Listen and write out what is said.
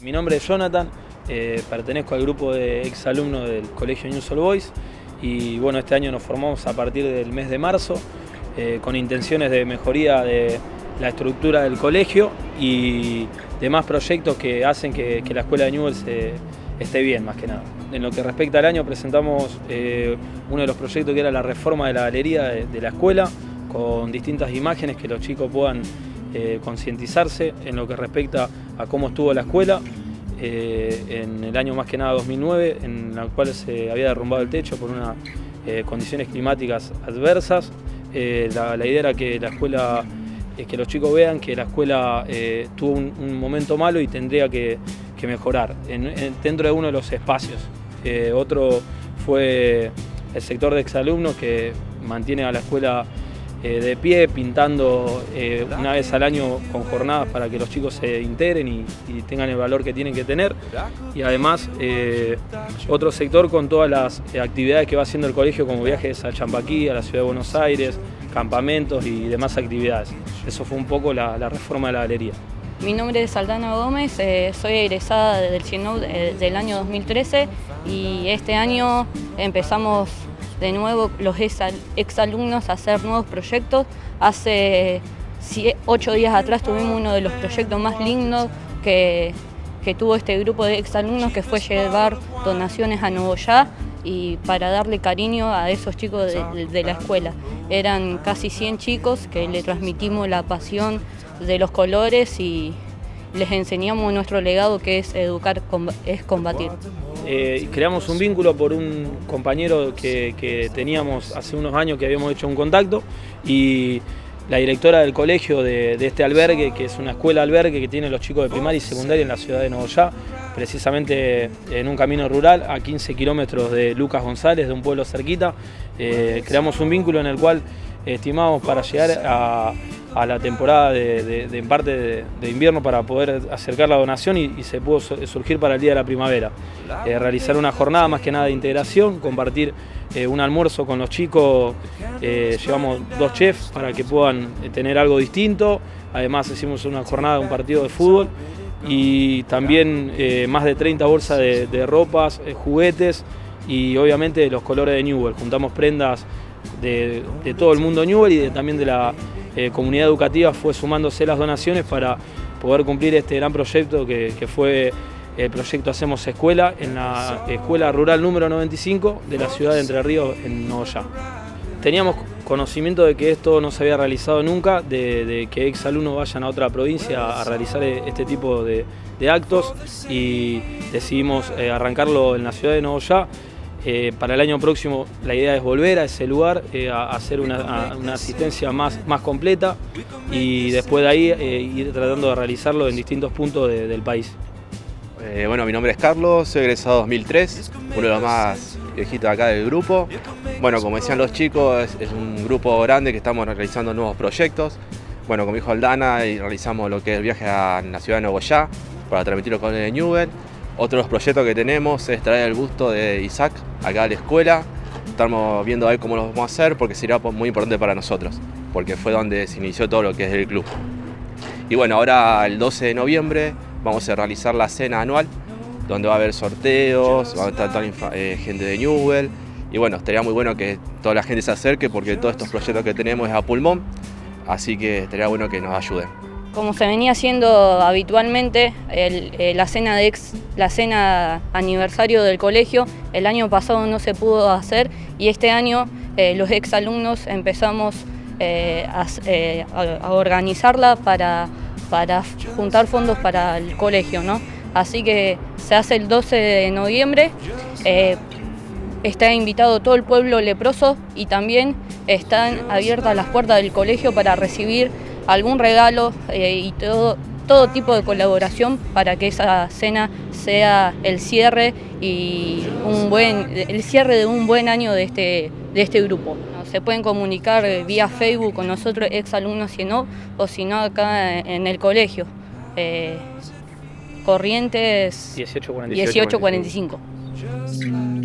Mi nombre es Jonathan, eh, pertenezco al grupo de exalumnos del Colegio New Soul Boys y bueno, este año nos formamos a partir del mes de marzo eh, con intenciones de mejoría de la estructura del colegio y demás proyectos que hacen que, la escuela de Newell esté bien más que nada. En lo que respecta al año presentamos eh, uno de los proyectos que era la reforma de la galería de, la escuela con distintas imágenes que los chicos puedan eh, concientizarse en lo que respecta a cómo estuvo la escuela eh, en el año más que nada 2009 en la cual se había derrumbado el techo por unas condiciones climáticas adversas. La, idea era que la escuela que los chicos vean que la escuela tuvo un, momento malo y tendría que, mejorar dentro de uno de los espacios. Eh, otro fue el sector de exalumnos que mantiene a la escuela eh, de pie, pintando eh, una vez al año con jornadas para que los chicos se integren y, tengan el valor que tienen que tener. Y además otro sector con todas las actividades que va haciendo el colegio como viajes a Champaquí, a la ciudad de Buenos Aires, campamentos y demás actividades. Eso fue un poco la reforma de la galería. Mi nombre es Aldana Gómez, eh, soy egresada del CIENOU eh, del año 2013 y este año empezamos de nuevo los exalumnos a hacer nuevos proyectos. Hace ocho días atrás tuvimos uno de los proyectos más lindos que, tuvo este grupo de exalumnos que fue llevar donaciones a Novoyá y para darle cariño a esos chicos de, de la escuela. Eran casi 100 chicos que le transmitimos la pasión de los colores y les enseñamos nuestro legado que es educar, es combatir. Eh, creamos un vínculo por un compañero que, teníamos hace unos años que habíamos hecho un contacto y la directora del colegio de, este albergue, que es una escuela albergue que tiene los chicos de primaria y secundaria en la ciudad de Novoyá, precisamente en un camino rural a 15 kilómetros de Lucas González, de un pueblo cerquita. Eh, creamos un vínculo en el cual estimamos para llegar a a la temporada de, en parte de, invierno para poder acercar la donación y, se pudo surgir para el día de la primavera. Eh, realizar una jornada más que nada de integración, compartir eh, un almuerzo con los chicos, eh, llevamos dos chefs para que puedan tener algo distinto, además hicimos una jornada, un partido de fútbol y también más de 30 bolsas de, ropas, juguetes y obviamente los colores de Newell. Juntamos prendas de, todo el mundo Newell y también de la eh, comunidad educativa fue sumándose las donaciones para poder cumplir este gran proyecto que, fue el proyecto Hacemos Escuela en la Escuela Rural número 95 de la ciudad de Entre Ríos en Novoya. Teníamos conocimiento de que esto no se había realizado nunca, de, que exalumnos vayan a otra provincia a realizar este tipo de, actos y decidimos eh, arrancarlo en la ciudad de Novoya eh, para el año próximo la idea es volver a ese lugar, eh, a hacer una, asistencia más, más completa y después de ahí eh, ir tratando de realizarlo en distintos puntos del país. bueno, mi nombre es Carlos, soy egresado 2003, uno de los más viejitos acá del grupo. Bueno, como decían los chicos, es, un grupo grande que estamos realizando nuevos proyectos. Bueno, con mi hijo Aldana y realizamos lo que es el viaje a la ciudad de Nogoyá para transmitirlo con el Newell. Otros proyectos que tenemos es traer el busto de Isaac acá a la escuela. Estamos viendo a ver cómo lo vamos a hacer porque sería muy importante para nosotros, porque fue donde se inició todo lo que es el club. Y bueno, ahora el 12 de noviembre vamos a realizar la cena anual, donde va a haber sorteos, va a estar toda la eh, gente de Newell. Y bueno, estaría muy bueno que toda la gente se acerque porque todos estos proyectos que tenemos es a pulmón, así que estaría bueno que nos ayuden. Como se venía haciendo habitualmente, eh, la, cena de la cena aniversario del colegio, el año pasado no se pudo hacer y este año eh, los exalumnos empezamos eh, a, organizarla para, para juntar fondos para el colegio. ¿no? Así que se hace el 12 de noviembre, está invitado todo el pueblo leproso y también están abiertas las puertas del colegio para recibir algún regalo eh, y todo, todo tipo de colaboración para que esa cena sea el cierre y un buen el cierre de un buen año de este, de este grupo. Se pueden comunicar vía Facebook con nosotros, ex alumnos si no, o si no acá en el colegio. Eh, Corrientes 1845. 1845.